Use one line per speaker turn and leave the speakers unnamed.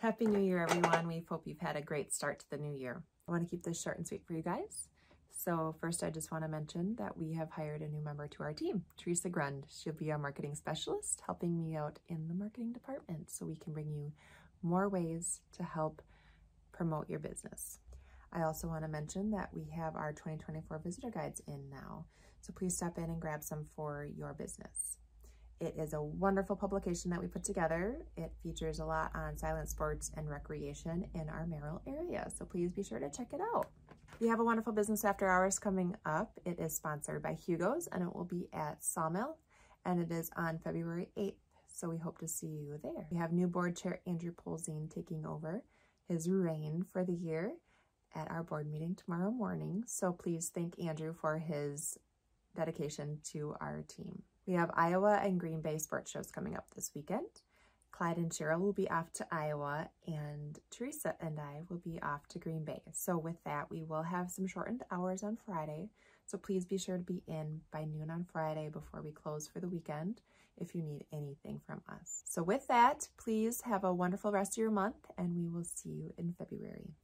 Happy New Year, everyone. We hope you've had a great start to the new year. I want to keep this short and sweet for you guys. So first, I just want to mention that we have hired a new member to our team, Teresa Grund. She'll be our marketing specialist, helping me out in the marketing department so we can bring you more ways to help promote your business. I also want to mention that we have our 2024 visitor guides in now, so please stop in and grab some for your business. It is a wonderful publication that we put together. It features a lot on silent sports and recreation in our Merrill area, so please be sure to check it out. We have a wonderful business after hours coming up. It is sponsored by Hugo's and it will be at Sawmill and it is on February 8th, so we hope to see you there. We have new board chair Andrew Polzine taking over his reign for the year at our board meeting tomorrow morning, so please thank Andrew for his dedication to our team. We have Iowa and Green Bay sports shows coming up this weekend. Clyde and Cheryl will be off to Iowa and Teresa and I will be off to Green Bay. So with that, we will have some shortened hours on Friday. So please be sure to be in by noon on Friday before we close for the weekend if you need anything from us. So with that, please have a wonderful rest of your month and we will see you in February.